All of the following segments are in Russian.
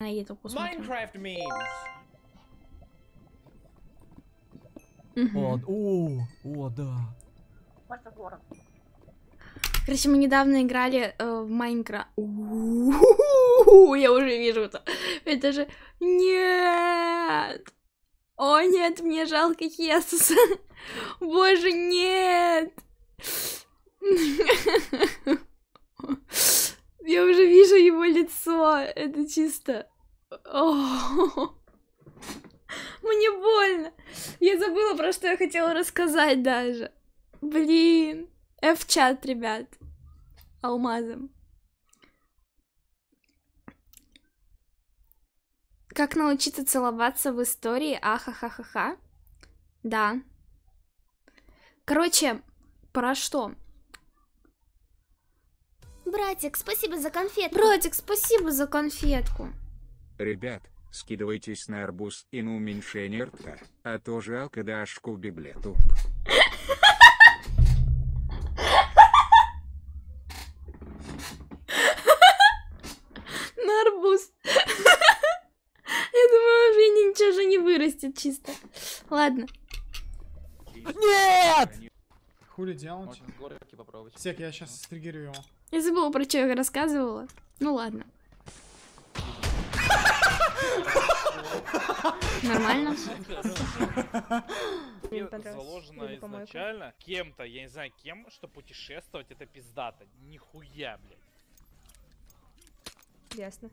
на это посмотрим. Minecraft memes. О, о, о, да. Короче, мы недавно играли э, в Майнкрафт. Я уже вижу это. Это же... Нет! О, нет, мне жалко Хесуса. Боже, нет! Я уже вижу его лицо. Это чисто... Мне больно. Я забыла, про что я хотела рассказать даже. Блин. F-чат, ребят. Алмазом. Как научиться целоваться в истории? Ахахахаха. Да. Короче, про что? Братик, спасибо за конфетку. Братик, спасибо за конфетку. Ребят, скидывайтесь на арбуз и на уменьшение рта, а то жалко Дашку в библету. На арбуз. Я думала, уже ничего же не вырастет чисто. Ладно. Нет! Хули делать? Сек, я сейчас стригерю его. Я забыла, про что я рассказывала. Ну ладно. Нормально. Мне заложено изначально кем-то, я не знаю кем, что путешествовать это пиздато. Нихуя, блядь. Ясно.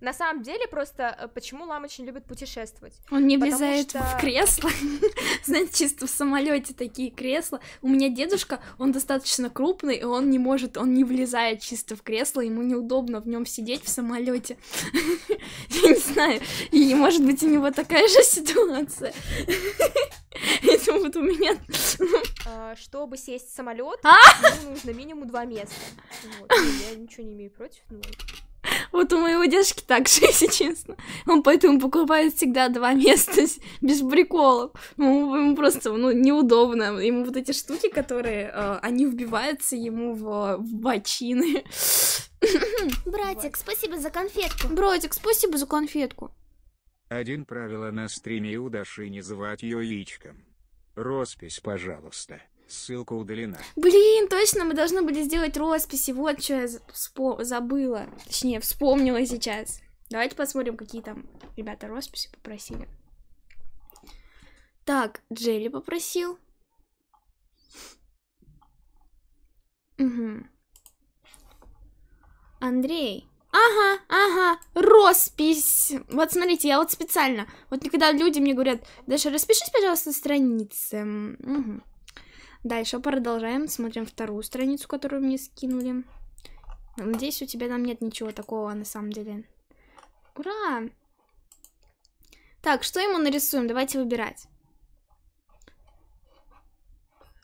На самом деле, просто э, почему лам очень любит путешествовать? Он не влезает что- в кресло. Знаете, чисто в самолете такие кресла. У меня дедушка, он достаточно крупный, и он не может, он не влезает чисто в кресло, ему неудобно в нем сидеть в самолете. Я не знаю. И может быть у него такая же ситуация. Это вот у меня. А, Чтобы сесть в самолет, А! ему нужно минимум два места. Ну, Я ничего не имею против. ну, Вот у моего дедушки так же, если честно. Он поэтому покупает всегда два места без приколов. Ну, ему просто ну, неудобно. Ему вот эти штуки, которые э, они вбиваются ему в, в бочины. Братик, спасибо за конфетку. Братик, спасибо за конфетку. Один правило на стриме у Даши не звать ее яичком. Роспись, пожалуйста. Ссылка удалена. Блин, точно, мы должны были сделать росписи. Вот что я забыла. Точнее, вспомнила сейчас. Давайте посмотрим, какие там ребята росписи попросили. Так, Джелли попросил. Угу. Андрей. Ага, ага, роспись. Вот смотрите, я вот специально. Вот когда люди мне говорят, Даша, распишись, пожалуйста, страницы. Мгм. Дальше продолжаем. Смотрим вторую страницу, которую мне скинули. Надеюсь, у тебя там нет ничего такого на самом деле. Ура! Так, что ему нарисуем? Давайте выбирать.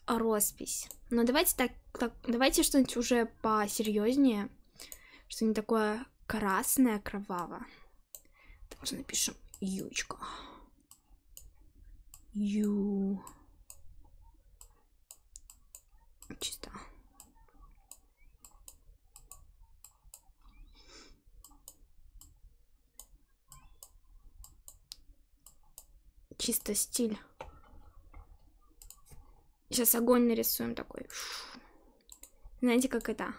Роспись. Ну, давайте так, так давайте что-нибудь уже посерьезнее. Что-нибудь такое красное, кровавое. Так что напишем Ючка. Ю. Чисто. Чисто стиль. Сейчас огонь нарисуем такой. Знаете, как это?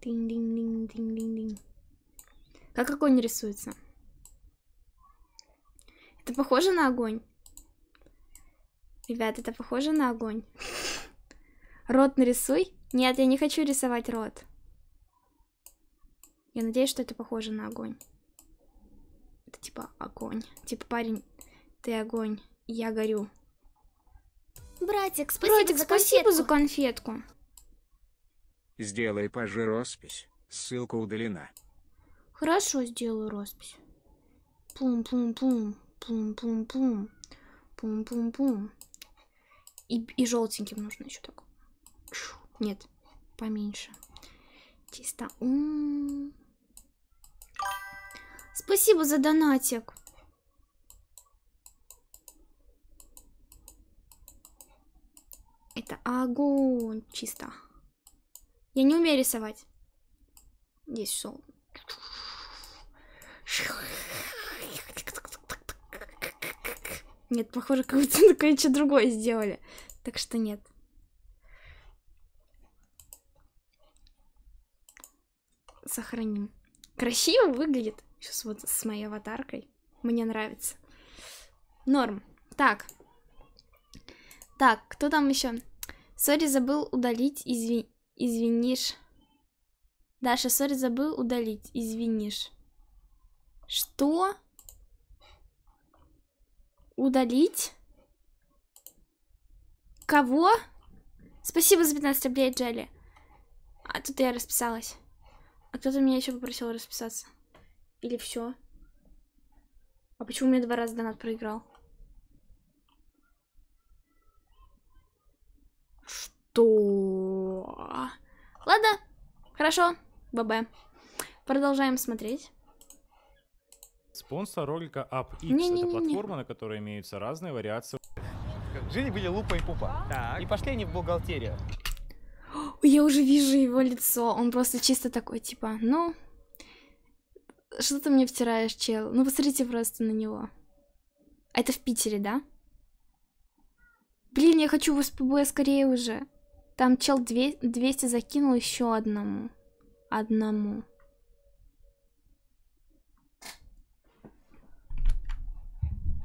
Динь-динь-динь-динь-динь-динь. Как огонь рисуется? Это похоже на огонь? Ребят, это похоже на огонь. Рот нарисуй. Нет, я не хочу рисовать рот. Я надеюсь, что это похоже на огонь. Это типа огонь. Типа парень, ты огонь, я горю. Братик, спасибо Братик, за спасибо конфетку. за конфетку. Сделай пожи роспись. Ссылка удалена. Хорошо, сделаю роспись. Пум-пум-пум. Пум-пум-пум. Пум-пум-пум. И, и желтеньким нужно еще так. Нет, поменьше. Чисто. М. Спасибо за донатик. Это огонь чисто. Я не умею рисовать. Здесь все. Нет, похоже, как будто такое что другое сделали. Так что нет. Сохраним. Красиво выглядит. Сейчас вот с моей аватаркой. Мне нравится. Норм. Так. Так, кто там еще? Сори, забыл удалить, изви... извинишь. Даша, сори, забыл удалить, извинишь. Что? Удалить? Кого? Спасибо за 15 рублей, Джелли. А тут я расписалась. А кто-то меня еще попросил расписаться. Или все? А почему мне два раза донат проиграл? Что? Ладно, хорошо, ББ. Продолжаем смотреть. Спонсор ролика UpX. Это платформа, на которой имеются разные вариации Жили были Лупа и Пупа. И пошли они в бухгалтерию. Я уже вижу его лицо. Он просто чисто такой, типа, ну... Что ты мне втираешь, чел? Ну, посмотрите просто на него. А это в Питере, да? Блин, я хочу в СПБ скорее уже. Там чел две- 200 закинул еще одному. Одному.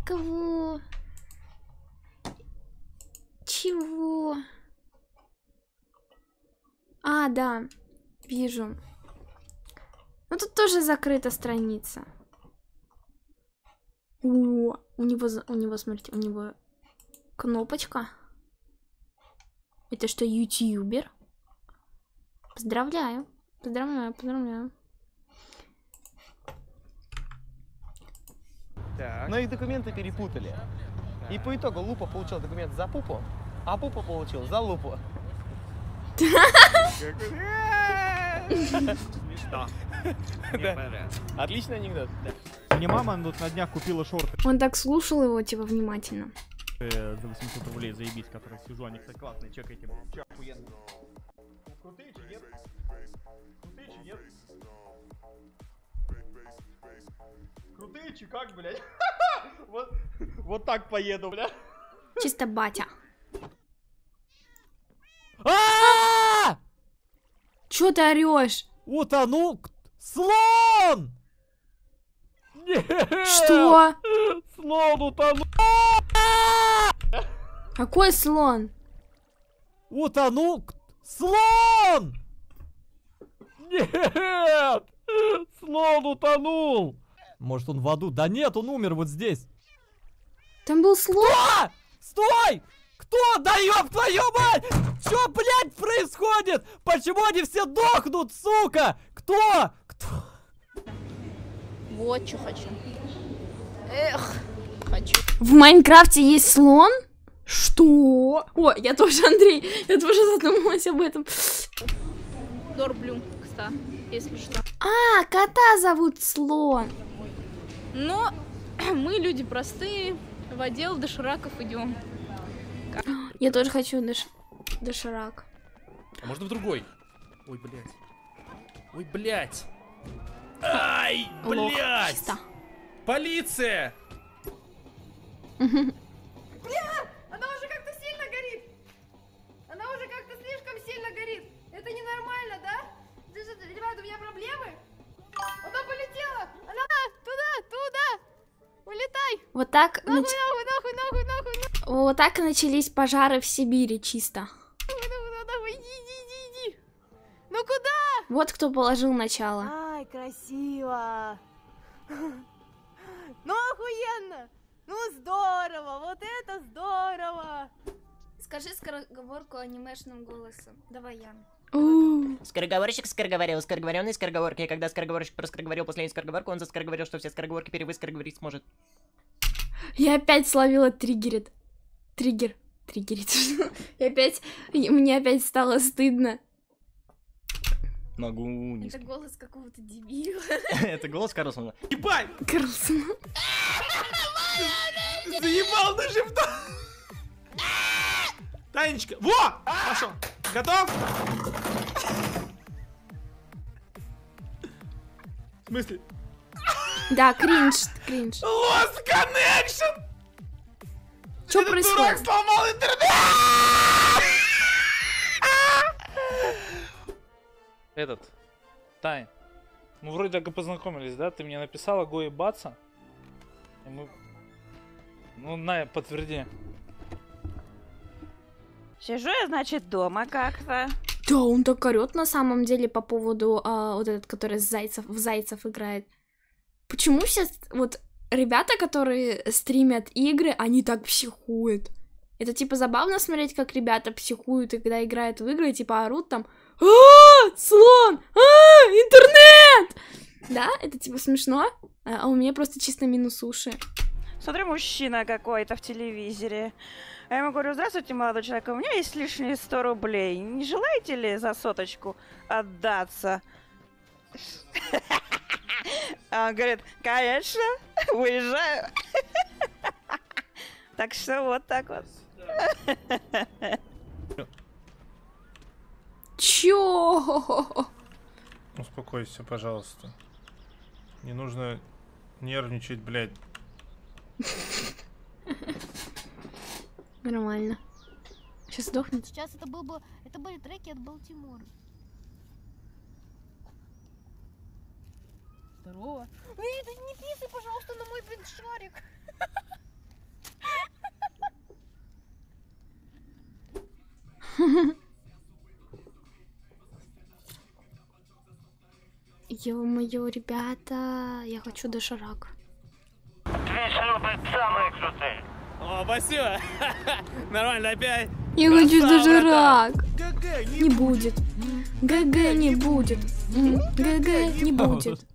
Кого? Чего? А, да, вижу. Ну тут тоже закрыта страница. О, у него, у него, смотрите, у него кнопочка. Это что, ютубер? Поздравляю. Поздравляю, поздравляю. Но их документы перепутали. И по итогу Лупа получил документ за Пупу, а Пупа получил за Лупу. Отличный анекдот. Мне мама тут на днях купила шорты Он так слушал его, типа, внимательно. э, за 800 рублей, заебись, которые сижу, они, кстати, классные, чекайте. Охуенно. Крутые нет? Крутые нет? Крутые чи как, блядь? Вот, вот так поеду, бля. Чисто батя. А! Чё ты орешь? Утонул слон! Нет! Что? Слон утонул! Какой слон? Утонул слон! Нет! Слон утонул! Может он в аду? Да нет, он умер вот здесь. Там был слон? А! Стой! Кто? Да ёб твою мать! Чё, блядь, происходит? Почему они все дохнут, сука? Кто? Кто? Вот что хочу. Эх, хочу. В Майнкрафте есть слон? Что? О, я тоже, Андрей, я тоже задумалась об этом. Дорблю, кстати, если что. А, кота зовут слон. Но мы люди простые, в отдел дошираков идем. Я тоже хочу дош... доширак. А можно в другой? Ой, блядь. Ой, блядь. Ай, Лох, блядь. чисто. Полиция! Улетай! Вот так, Нахуй, нач- нахуй, нахуй, нахуй, нахуй, нахуй, вот так и начались пожары в Сибири чисто. нахуй, нахуй, нахуй, иди, иди, иди, иди! Ну куда? Вот кто положил начало. Ай, красиво! Ну охуенно! Ну здорово! Вот это здорово! Скажи скороговорку анимешным голосом. Давай, Ян. Скороговорщик скороговорил, скороговоренный скороговорки. И когда скороговорщик проскороговорил последнюю скороговорку, он заскороговорил, что все скороговорки перевыскороговорить сможет. Я опять словила триггерит. Триггер. Триггерит. И опять... Мне опять стало стыдно. Могу не... Это голос какого-то дебила. Это голос Карлсона. Ебать! Карлсон. Заебал на шифта! Танечка, во! Пошел. Готов? В смысле? Да, кринж, кринж. Lost connection! Что Этот происходит? дурак сломал интернет! Этот, Тай. мы вроде так и познакомились, да? Ты мне написала Гои Баца, и мы... Ну, на, подтверди. Сижу я, значит, дома как-то. Да, он так орет на самом деле по поводу а, вот этот, который зайцев, в зайцев играет. Почему сейчас вот ребята, которые стримят игры, они так психуют? Это типа забавно смотреть, как ребята психуют, и когда играют в игры, типа орут там а слон! а интернет! Да, это типа смешно, а а у меня просто чисто минус уши. Смотрю, мужчина какой-то в телевизоре. А я ему говорю, здравствуйте, молодой человек, у меня есть лишние 100 рублей. Не желаете ли за соточку отдаться? А он говорит, конечно, уезжаю. Так что вот так вот. Чё? Успокойся, пожалуйста. Не нужно нервничать, блядь. Нормально. Сейчас сдохнет. Сейчас это был бы... Это были треки от Балтимора. Здорово. Эй, да не писай, пожалуйста, на мой, блин, шарик. Ё-моё, ребята, я хочу доширак. Самые крутые. О, спасибо. Нормально, опять. Я хочу доширак. братан. Не будет. GG не будет. GG не будет.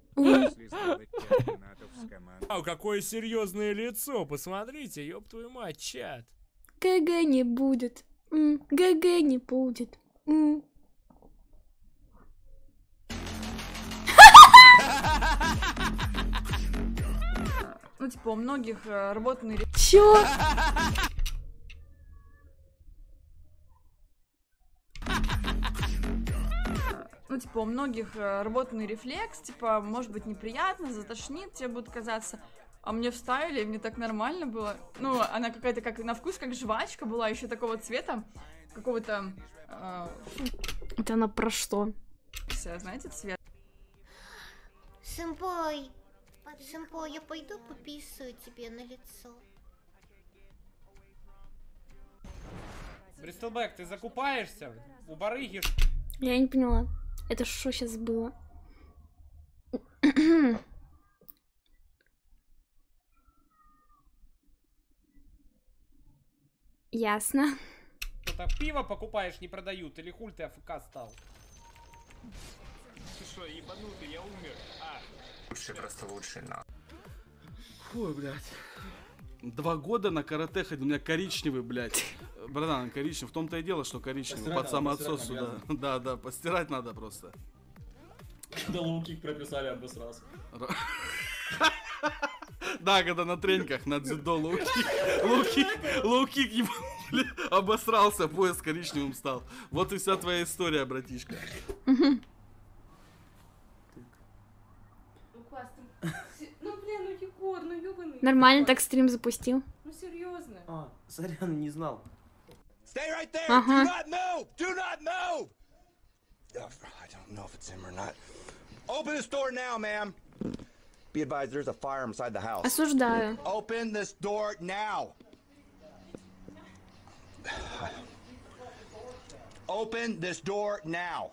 Вау, какое серьезное лицо, посмотрите, ёб твою мать, чат. GG не будет. GG не будет. Ну, типа, у многих э, работный... ре- Чё? Ну, типа, у многих э, работный рефлекс, типа, может быть неприятно, затошнит, тебе будет казаться. А мне вставили, и мне так нормально было. Ну, она какая-то как на вкус, как жвачка была, еще такого цвета, какого-то... э, Это она про что? фуксия, знаете, цвет. Сэмпай, сэмпай, я пойду пописаю тебе на лицо. Бристлбэк, ты закупаешься? У барыги Я не поняла. Это что сейчас было? Ясно. что-то пиво покупаешь, не продают, или хуль ты AFK стал? Ты что, ебанутый, я умер. Лучше, просто лучше, на. Фу, блядь. Два года на карате ходил, у меня коричневый, блядь. Братан, коричневый. В том-то и дело, что коричневый. Постирать Под самоотсос сюда. Да, да, постирать надо просто. Да лоу-кик прописали обосрался. Да, когда на треньках, на дзюдо, лоу-кик, лоу-кик, лоу-кик ебанули, обосрался, пояс коричневым стал. Вот и вся твоя история, братишка. Ну, классно. Ну, блин, ну, Егор, ну, ёбаный. Нормально так стрим запустил. Ну, серьезно. А, сорян, не знал. Stay right there. Uh-huh. Do not move. Do not move. Oh, I don't know if it's him or not. Open this door now, ma'am. Be advised, there's a fire inside the house. Осуждаю. Open this door now. Open this door now.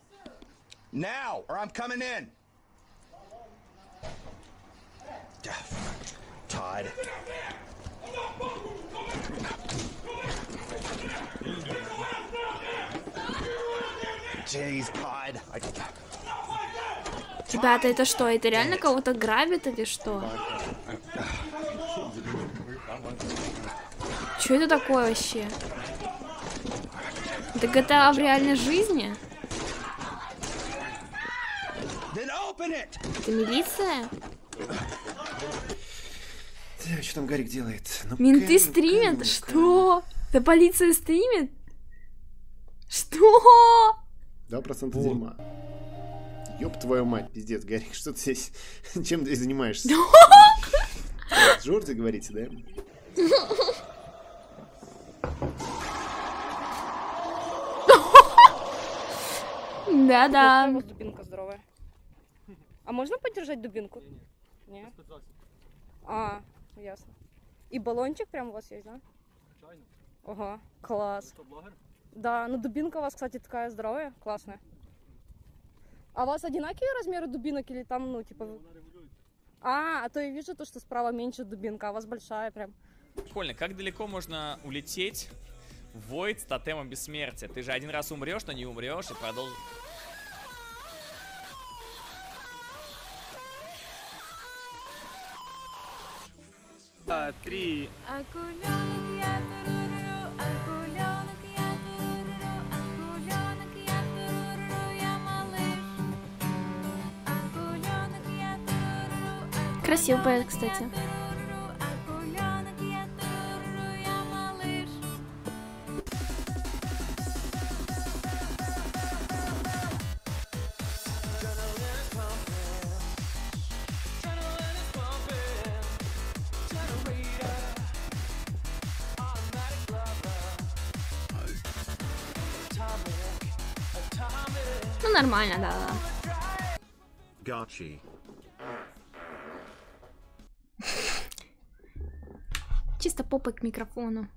Now, or I'm coming in. I... Ребята, это что? Это реально кого-то грабит или что? Что это такое вообще? Это GTA в реальной жизни? Это милиция? Что там Гарик делает? Ну, Менты Кэм, стримят? Кэм, Что? Да полиция стримит? Что? Два процента дерьма. Ёб твою мать, пиздец, Гарик, что ты здесь... Чем ты занимаешься? Джорди, говорите, да? Да-да. Дубинка здоровая. А можно подержать дубинку? Нет. А, ясно. И баллончик прям у вас есть, да? Ага, класс. Да, ну дубинка у вас, кстати, такая здоровая, классная. А у вас одинаковые размеры дубинок или там, ну, типа... А, а то я вижу то, что справа меньше дубинка, а у вас большая прям. Прикольно, как далеко можно улететь в Void с тотемом бессмертия? Ты же один раз умрешь, но не умрешь и продолжишь. Три. Красиво поет, кстати. Ну, нормально, да. Gachi. Чисто попой к микрофону.